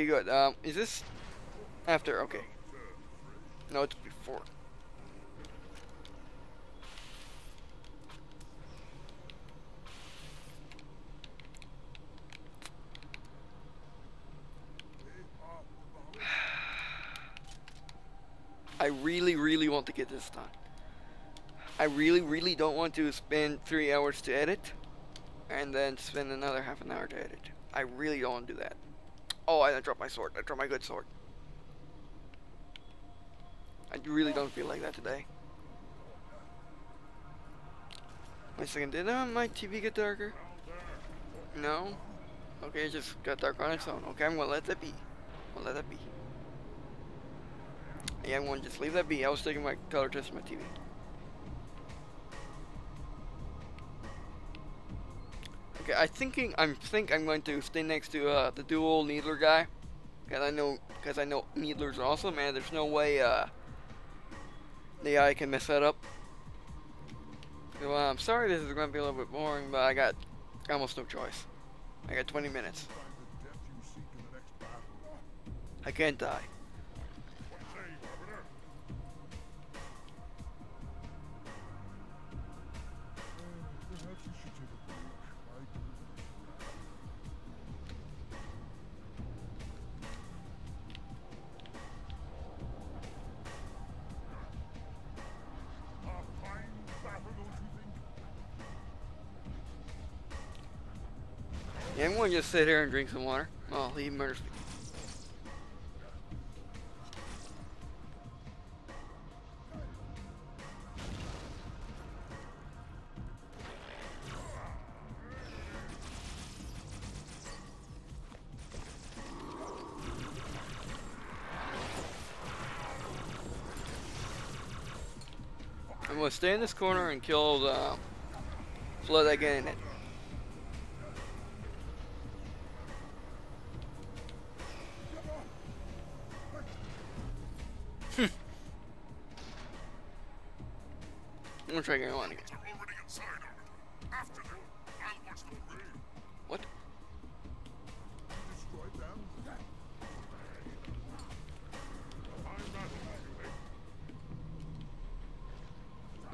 Okay, good. Um, is this after? Okay. No, it's before. I really, really want to get this done. I really, really don't want to spend three hours to edit and then spend another half an hour to edit. I really don't want to do that. Oh, I dropped my sword. I dropped my good sword. I really don't feel like that today. Wait a second, did uh, my TV get darker? No? Okay, it just got dark on its own. Okay, I'm gonna let that be. I'll let that be. Yeah, I'm gonna just leave that be. I was taking my color test of my TV. Okay, I thinking I'm think I'm going to stay next to uh, the dual needler guy, cause I know cause I know needlers are awesome, man. There's no way uh, the AI can mess that up. So uh, I'm sorry this is going to be a little bit boring, but I got almost no choice. I got 20 minutes. I can't die. Yeah, I'm going to just sit here and drink some water. Oh, he murders me. I'm to stay in this corner and kill the uh, flood that try getting one again. What?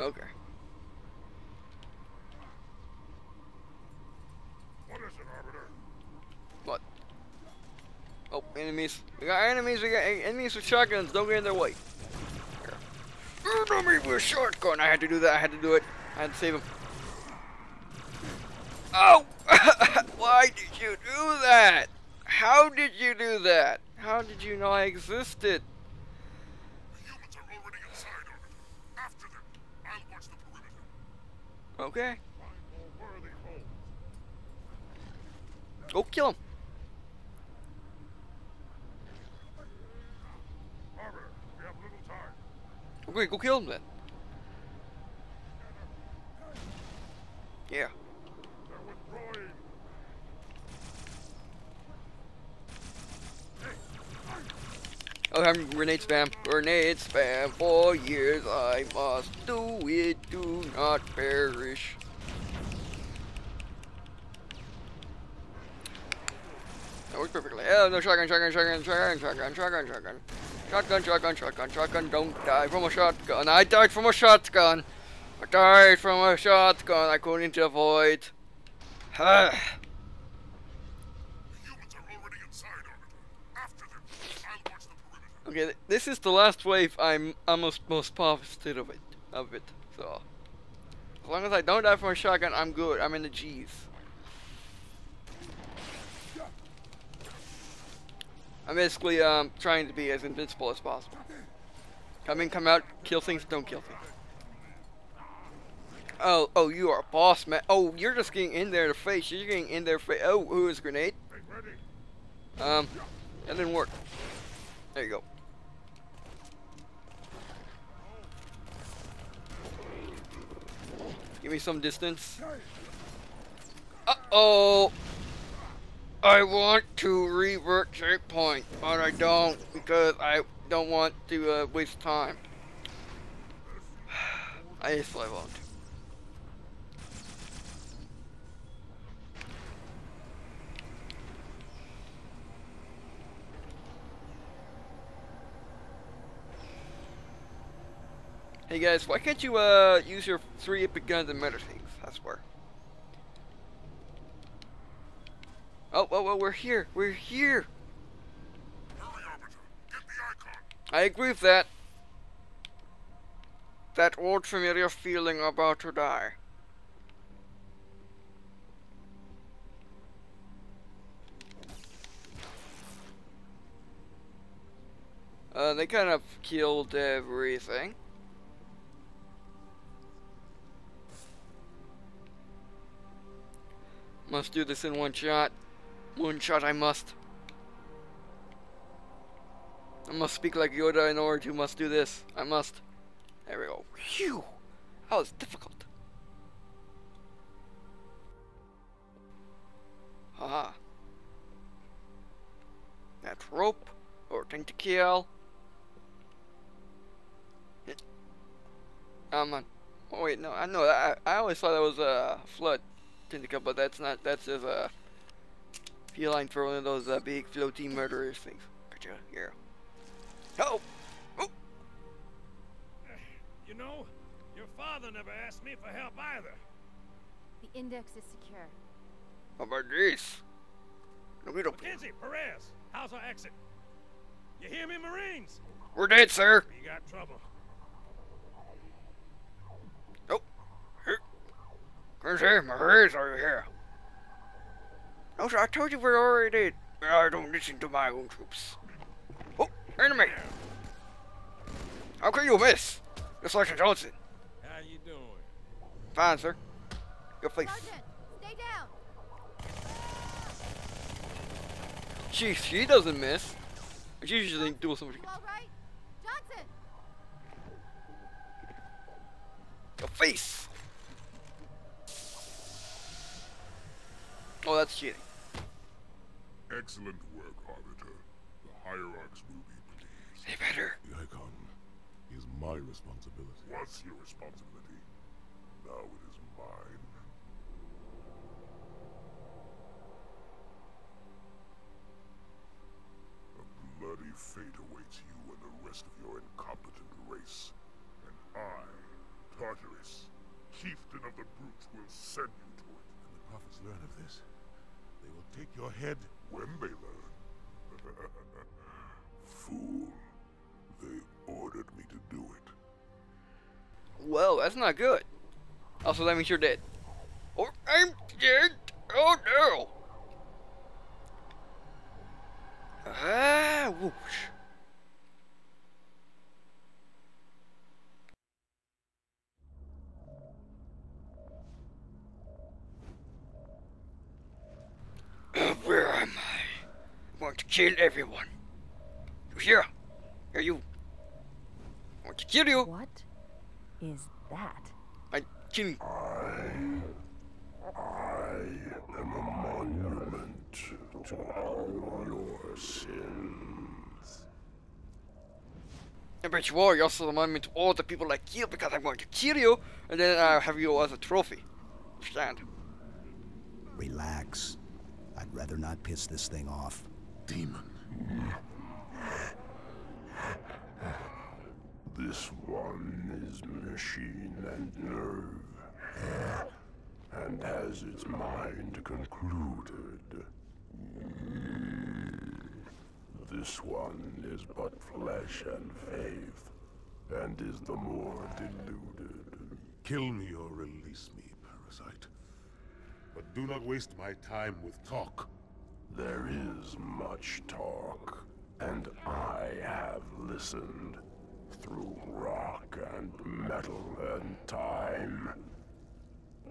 Okay. What? Oh, enemies. We got enemies, we got enemies with shotguns. Don't get in their way. With shotgun. I had to do that. I had to do it. I had to save him. Oh! Why did you do that? How did you do that? How did you know I existed? Okay. Go kill him. Okay, go kill him then. Yeah. Oh, I'm grenade spam. Grenade spam. For years I must do it. Do not perish. That works perfectly. Oh, no shotgun, shotgun, shotgun, shotgun, shotgun, shotgun, shotgun. Shotgun, shotgun, shotgun, shotgun, don't die from a shotgun. I died from a shotgun. I died from a shotgun. I couldn't avoid. okay, this is the last wave I'm almost most positive of it. Of it. So, as long as I don't die from a shotgun, I'm good. I'm in the G's. I'm basically um, trying to be as invincible as possible. Come in, come out, kill things, don't kill things. Oh, oh, you are a boss, man. Oh, you're just getting in there to face. You're getting in there face. Oh, who is grenade? Um, that didn't work. There you go. Give me some distance. Uh-oh. I want to rework checkpoint, but I don't because I don't want to uh, waste time. I just leveled. Hey guys, why can't you uh, use your three epic guns and meditate? That's where. Oh, oh, oh, we're here. We're here. I agree with that. That old familiar feeling about to die. Uh, they kind of killed everything. Must do this in one shot. One shot I must. I must speak like Yoda in order to must do this. I must. There we go. Phew! That was difficult. Haha. That rope or tentacle. Um, oh wait, no, I know. I I always thought that was a flood tentacle, but that's not. That's just a feline for one of those uh, big floaty murderers things. Gotcha. Here. Oh. Oh. You know, your father never asked me for help either. The index is secure. How about this? No, we don't. Mackenzie, Perez, how's our exit? You hear me, Marines? We're dead, sir. We got trouble. Oh. Here. Where's him? Where's over here? No, sir, I told you we're already dead. I don't listen to my own troops. Oh, enemy! How can you miss? You're Sergeant Johnson. How you doing? Fine, sir. Your face. Sergeant, stay down. She, she doesn't miss. She usually do something. You all right? Johnson. Your face! Oh, that's cheating. Excellent work, Arbiter. The Hierarchs will be pleased. They better. The icon is my responsibility. What's your responsibility. Now it is mine. A bloody fate awaits you and the rest of your incompetent race. And I, Tartarus, chieftain of the brutes, will send you to it. When the prophets learn of this, they will take your head. When they learn. Fool. They ordered me to do it. Well, that's not good. Also, that means you're dead. Oh, I'm dead. Oh no. Ah, whoosh. Uh, Where am I? I want to kill everyone. You hear? Here you. I want to kill you. What is that? I kill you. I am a monument to all your sins. I bet you are. You're also the monument to all the people I kill because I'm going to kill you, and then I'll have you as a trophy. Understand? Relax. I'd rather not piss this thing off. Demon. This one is machine and nerve, and has its mind concluded. This one is but flesh and faith, and is the more deluded. Kill me or release me, parasite. But do not waste my time with talk. There is much talk, and I have listened through rock and metal and time.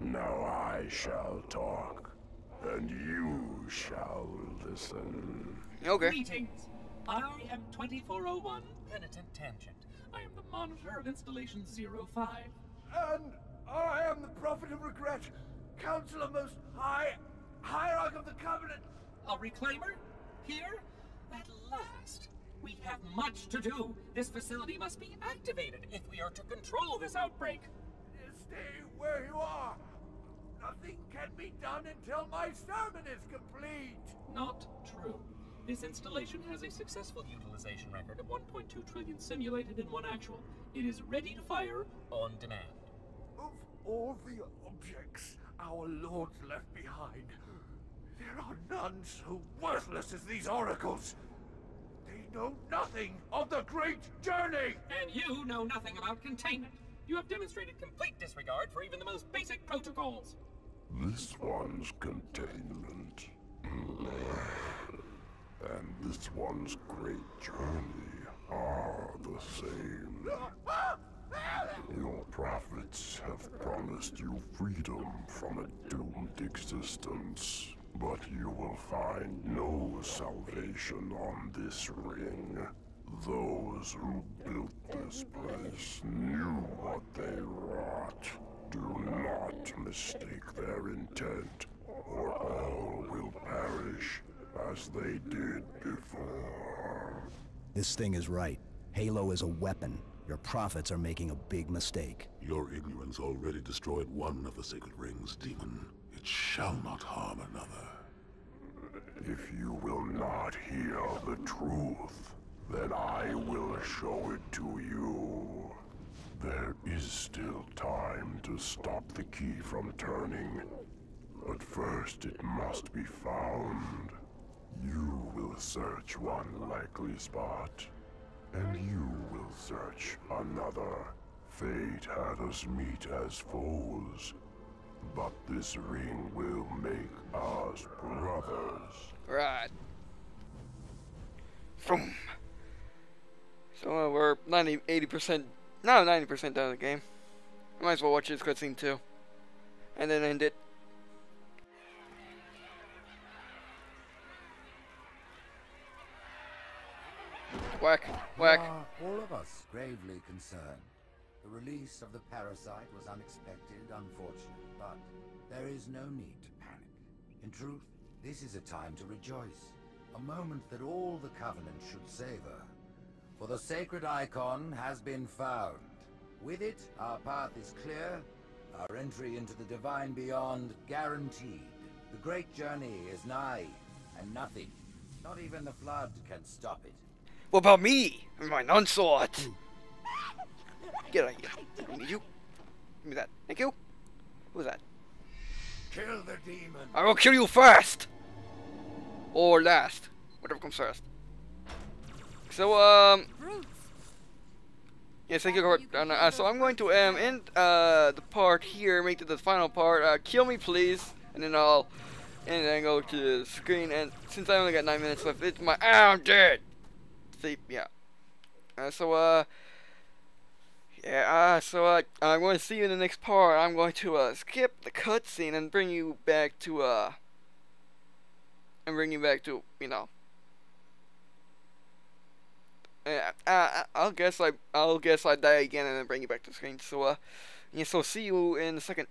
Now I shall talk, and you shall listen. Okay. Greetings. I am 2401 Penitent Tangent. I am the monitor of Installation 05. And I am the Prophet of Regret, Counselor Most High, Hierarch of the Covenant. A reclaimer? Here? At last. We have much to do. This facility must be activated if we are to control this outbreak. Stay where you are. Nothing can be done until my sermon is complete. Not true. This installation has a successful utilization record of 1.2 trillion simulated and one actual. It is ready to fire on demand. Of all the objects our lords left behind, there are none so worthless as these oracles. They know nothing of the great journey! And you know nothing about containment. You have demonstrated complete disregard for even the most basic protocols. This one's containment. And this one's great journey are the same. Your prophets have promised you freedom from a doomed existence, but you will find no salvation on this ring. Those who built this place knew what they wrought. Do not mistake their intent, or all will perish as they did before. This thing is right. Halo is a weapon. Your prophets are making a big mistake. Your ignorance already destroyed one of the sacred rings, demon. Shall not harm another. If you will not hear the truth, then I will show it to you. There is still time to stop the key from turning, but first it must be found. You will search one likely spot, and you will search another. Fate had us meet as foes, but this ring will make us brothers. Right. Boom. So uh, we're 90, 80%, no, 90% done of the game. Might as well watch this cutscene too. And then end it. Whack, whack. All of us gravely concerned. The release of the parasite was unexpected, unfortunate, but there is no need to panic. In truth, this is a time to rejoice. A moment that all the Covenant should savor. For the sacred icon has been found. With it, our path is clear, our entry into the divine beyond guaranteed. The great journey is nigh, and nothing, not even the flood, can stop it. What about me my non-sword? Get out of here. I need you. Give me that. Thank you. Who's that? Kill the demon! I will kill you first! Or last. Whatever comes first. So, um... Yes, thank you, Gord. Uh, uh, so I'm going to um, end uh, the part here, make it the final part. Uh, kill me, please. And then I'll... And then go to the screen. And since I only got 9 minutes left, it's my... Ah, I'm dead! See, yeah. Uh, so, uh... Yeah, uh, so uh, I'm going to see you in the next part. I'm going to uh, skip the cutscene and bring you back to, uh... And bring you back to, you know... Yeah, uh, I'll guess I, I'll guess I die again and then bring you back to the screen. So, uh, yeah, so see you in the second